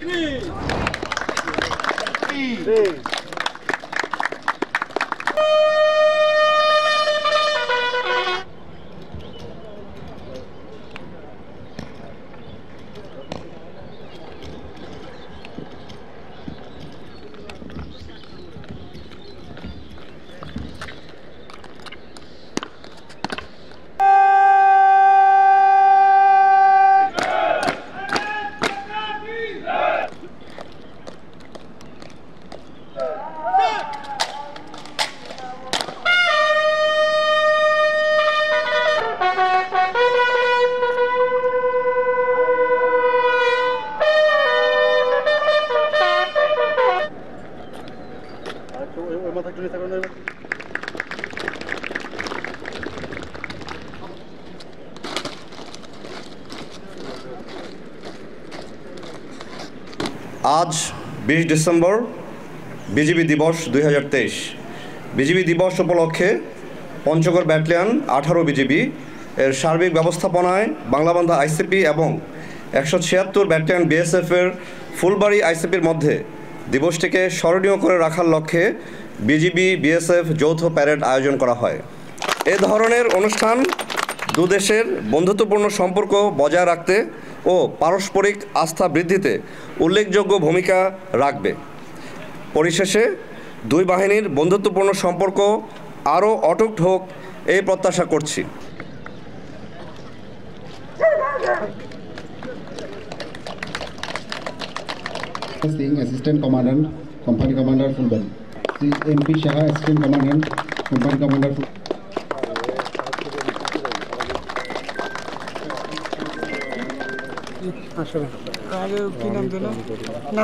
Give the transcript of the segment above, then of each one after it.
Cris! Cris! আজ বিশ December BGB দিবস দুই বিজিবি দিবস উপলক্ষে পঞ্চগড় ব্যাটালিয়ন আঠারো বিজিবি এর সার্বিক ব্যবস্থাপনায় বাংলাবান্ধা আইসিপি এবং একশো ছিয়াত্তর ব্যাটালিয়ন বিএসএফের ফুলবাড়ি আইসিপির মধ্যে দিবসটিকে স্মরণীয় করে রাখার লক্ষ্যে বিজিবি বিএসএফ যৌথ প্যারেড আয়োজন করা হয়। এ ধরনের অনুষ্ঠান দুদেশের বন্ধুত্বপূর্ণ সম্পর্ক বজায় রাখতে ও পারস্পরিক আস্থা বৃদ্ধিতে উল্লেখযোগ্য ভূমিকা রাখবে। পরিশেষে দুই বাহিনীর বন্ধুত্বপূর্ণ সম্পর্ক আরও অটুট হোক এই প্রত্যাশা করছি। Singh, Assistant Commandant, Company Commander Fulban. Sri MP Shah, Assistant Commandant, Company Commander Fulban. আগে কি নাম দিল না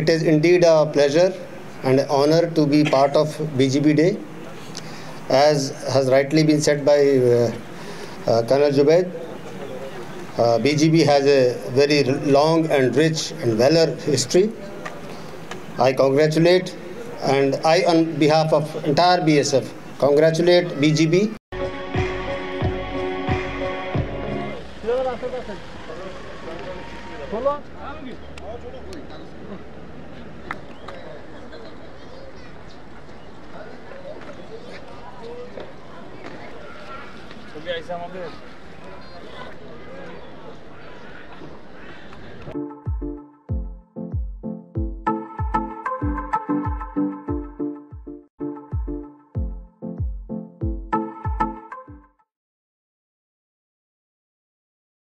It is indeed a pleasure and an honor to be part of BGB Day. As has rightly been said by uh, uh, Colonel Zubaid, uh, BGB has a very long and rich and valor history. I congratulate and I, on behalf of entire BSF, congratulate BGB Cezão, meu.